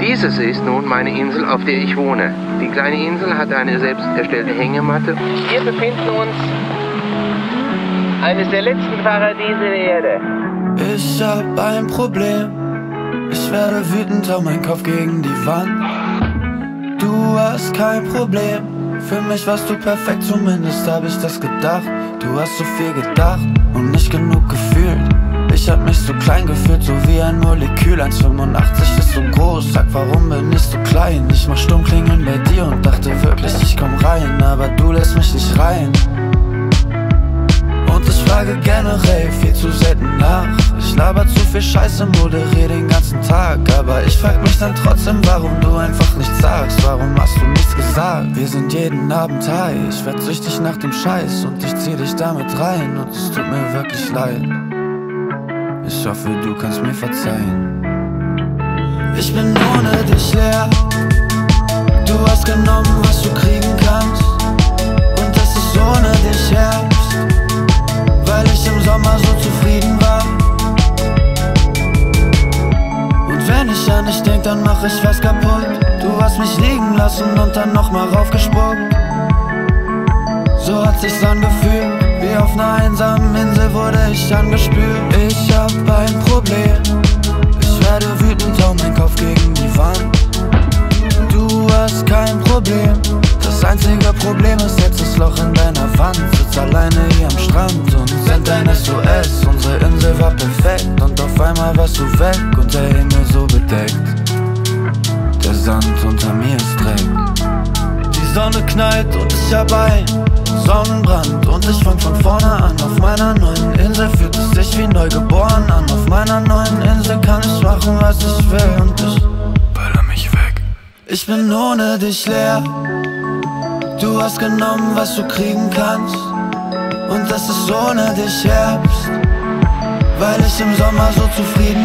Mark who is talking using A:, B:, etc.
A: Dieses ist nun meine Insel, auf der ich wohne. Die kleine Insel hat eine selbst erstellte Hängematte. Wir befinden uns eines der letzten Paradiese der Erde.
B: Ich hab ein Problem. Ich werde wütend, hau meinen Kopf gegen die Wand. Du hast kein Problem. Für mich warst du perfekt, zumindest hab ich das gedacht. Du hast so viel gedacht und nicht genug gefühlt. Ich hab mich so klein gefühlt, so wie ein Molekül 1,85 ist so groß, sag warum bin ich so klein? Ich mach Stummklingeln bei dir und dachte wirklich, ich komm rein. Aber du lässt mich nicht rein. Und ich frage generell viel zu selten nach. Ich laber zu viel Scheiße, moderiere den ganzen Tag. Aber ich frag mich dann trotzdem, warum du einfach nichts sagst. Warum hast du nichts gesagt? Wir sind jeden Abend high. Ich werd süchtig nach dem Scheiß und ich zieh dich damit rein. Und es tut mir wirklich leid ich hoffe, du kannst mir verzeihen. Ich bin ohne dich leer. Du hast genommen, was du kriegen kannst. Und es ist ohne dich Herbst, weil ich im Sommer so zufrieden war. Und wenn ich an dich denk, dann mach ich was kaputt. Du hast mich liegen lassen und dann nochmal raufgespuckt. So hat sich's angefühlt. Wie auf einer einsamen Insel wurde ich angespült Ich du weg Und der Himmel so bedeckt. Der Sand unter mir ist Dreck. Die Sonne knallt und ich hab ein Sonnenbrand. Und ich fang von vorne an Auf meiner neuen Insel. Fühlt es sich wie neugeboren an. Auf meiner neuen Insel kann ich machen, was ich will. Und ich baller mich weg. Ich bin ohne dich leer. Du hast genommen, was du kriegen kannst. Und das ist ohne dich Herbst Weil ich im Sommer so zufrieden